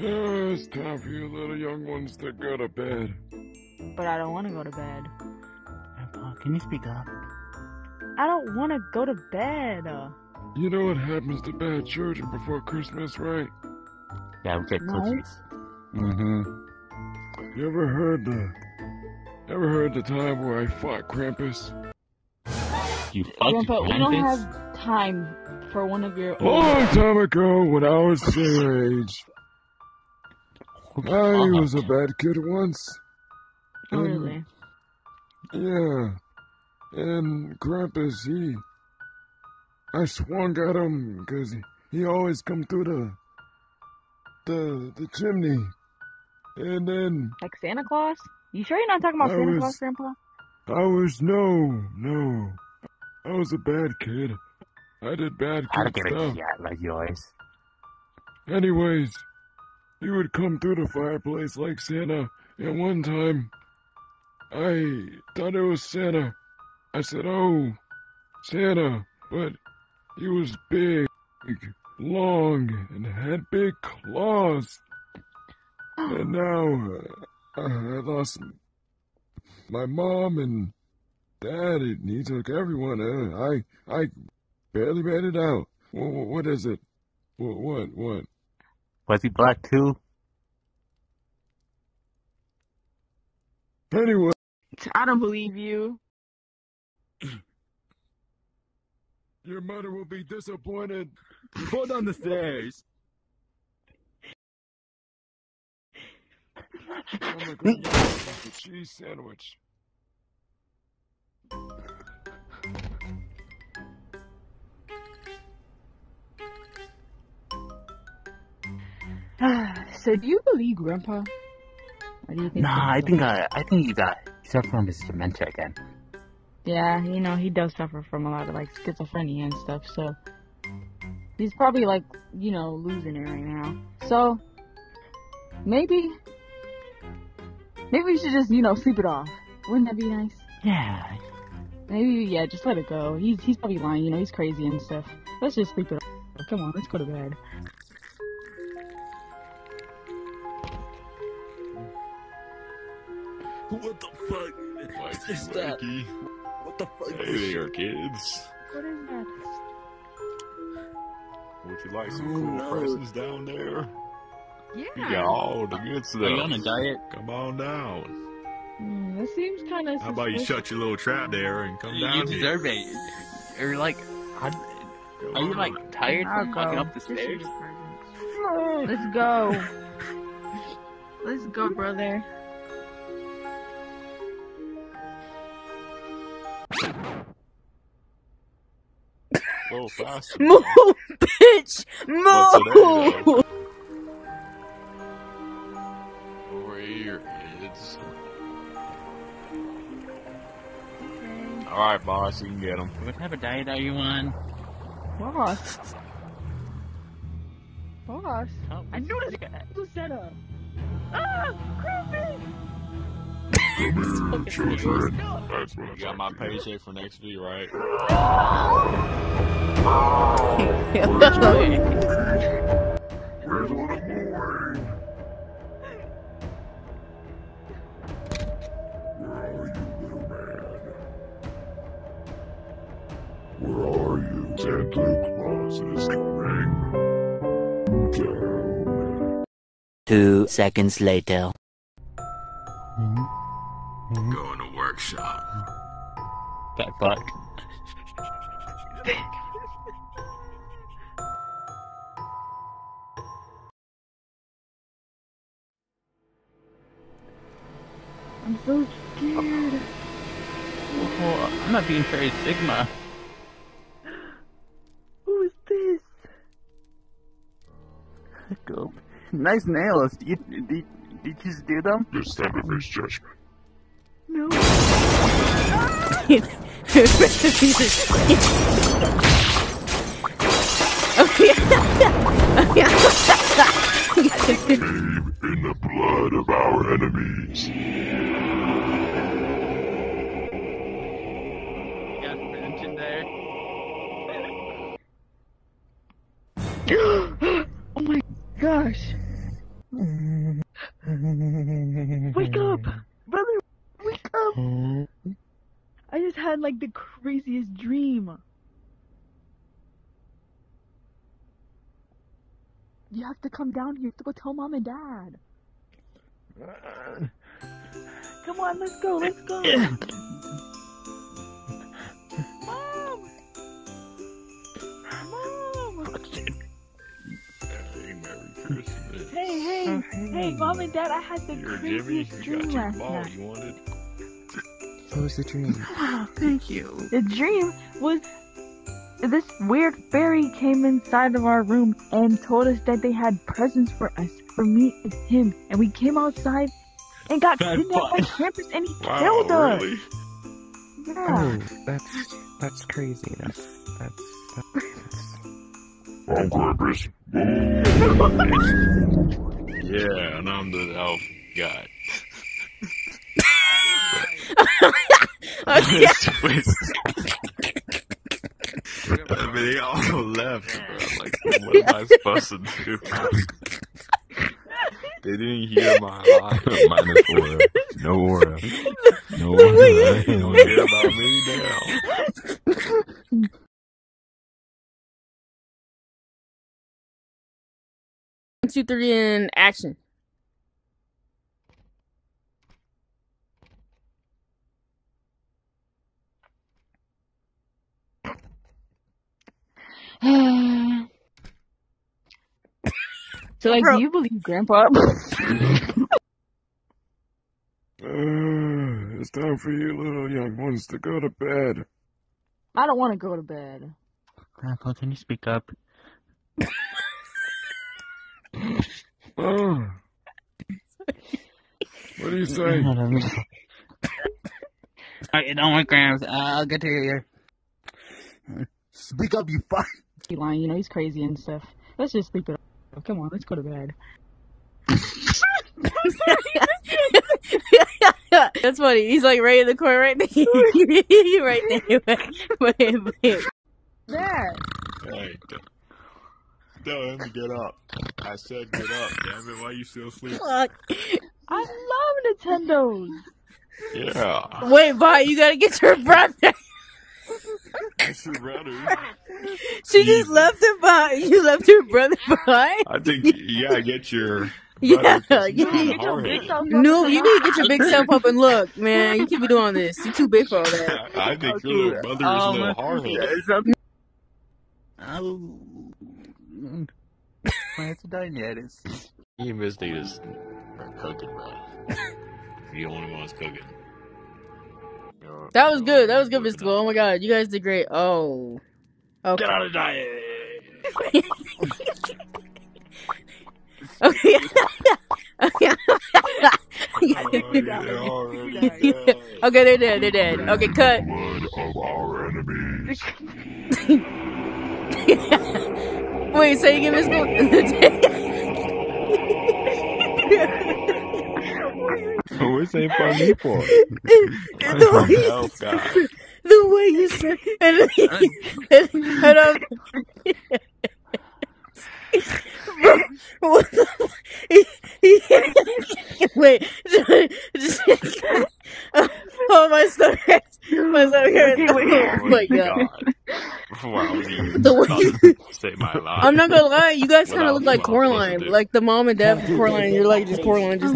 Oh, it's time for you little young ones to go to bed. But I don't want to go to bed. Grandpa, can you speak up? I don't want to go to bed. You know what happens to bad children before Christmas, right? Yeah, we get No. cookies. Mm-hmm. You ever heard the... Ever heard the time where I fought Krampus? You fucked Grandpa, we don't have time for one of your. A long time ago, when I was your age, I was a bad kid once. Oh, Um, really? Yeah. And Krampus, he... I swung at him because he, he always come through the... The, the chimney. And then Like Santa Claus? You sure you're not talking about I Santa was- Claus, Grandpa? I was... No, no. I was a bad kid. I did bad How to kid get a stuff. cat like yours? Anyways, he would come through the fireplace like Santa, and one time, I thought it was Santa. I said, oh, Santa, but he was big, long, and had big claws. And now, uh, I lost my mom and dad, and he took everyone. Uh, I, I barely made it out. Wha- what is it? What, what, what? Was he black too? Anyway, I don't believe you. your mother will be disappointed. Go down the stairs. Oh my god, you a cheese sandwich. so, do you believe Grandpa? Or do you think Nah, I think I, I think you got suffer from his dementia again. Yeah, you know, he does suffer from a lot of like schizophrenia and stuff, so he's probably like, you know, losing it right now. So maybe maybe we should just, you know, sleep it off. Wouldn't that be nice? Yeah. Maybe yeah, just let it go. He's he's probably lying, you know, he's crazy and stuff. Let's just sleep it off. Come on, let's go to bed. What the fuck? Mikey, is that? Mikey. What the fuck? Hey there, kids. What is that? Would you like some cool no. presents down there? Yeah. You got all the good stuff. Are you on a diet? Come on down. Hmm, that seems kind of How about you shut your little trap there and come You down here? deserve it. Or like, how, Come are you like tired I'll from walking up the stairs? Let's go. Let's go, brother. A little faster. Move, bitch! But today, Move! over here, kids. All right, boss, you can get them. What type of diet are you on? Boss. Boss. Oh, I knew this guy was set Ah! Creepy! Children, that's what You got my paycheck for next week, right? Where's the boy? Where are you, little man? Where are you? Santa Claus is coming. Two seconds later. In the workshop. That fuck. I'm so scared. Well, I'm not being very Sigma. Who is this? Go. Nice nails. Did you, did, did you just do them? It's time to face judgment. Bathe in the blood of our enemies. Got there. oh my gosh. Wake up! Brother, wake up! I just had like the craziest dream. You have to come down here to go tell mom and dad. Come on, let's go, let's go. Mom! Mom! Hey, Merry Christmas. Hey, oh, hey, hey, mom and dad, I had the Here, Jimmy, craziest you dream your last ball night. you wanted. What was the dream? Oh, thank you. The dream was this weird fairy came inside of our room and told us that they had presents for us, for me and him. And we came outside and got Had kidnapped by fun. Krampus and he Wow, killed us. really? Yeah. Oh, that's that's crazy. That's that's. that's I'm Krampus. yeah, and I'm the elf guy. Okay. I mean, they all left. Bro. Like, what am I supposed to do? They didn't hear my line. Minus aura. No aura. No aura. They don't hear about me now. One, two, three, and action. So, like, Bro. do you believe Grandpa? Uh, it's time for you little young ones to go to bed. I don't want to go to bed. Grandpa, can you speak up? Oh. What do you say? Alright, don't worry, Gramps. I'll get to you. Speak up, you fuck. He lying, you know, he's crazy and stuff. Let's just sleep it off. Come on, let's go to bed. That's funny. He's like right in the corner, right there. Right there. Wait, wait, wait. There. Hey, tell him to get up. I said get up. Damn it, why you still sleeping? Fuck. I love Nintendos. Yeah, Wait, Vi, you gotta get your brother. That's your. She just left him behind. You left your brother behind. I think yeah, gotta get your Yeah, brother 'cause you kinda need your big hard-headed. self up No, you need to get your big self up and look, man. You can't be doing this. You're too big for all that. I think your little brother is a Um, little hard-headed. Oh. When it's done yet, it's. You and Miss Nita's are cooking, bro. You the only one's cooking. You're- That was good. That was good, cooking Mystical. Oh my god, you guys did great. Oh. Okay. Get out of diet. Okay. okay. okay, they're dead. They're dead. Okay, cut. Blood of our enemies. Wait, say again, Mystical. What's ain't for me for? The, way, elf guy. the way you said and, and, and I'm, Bro, what the he, he, Wait. oh, my stomach hurts. My stomach hurts. Oh my god. Wow, The way you, say my lie. I'm not gonna lie, you guys kind of look like am I Coraline. Like the mom and dad of Coraline. You're like just Coraline. Just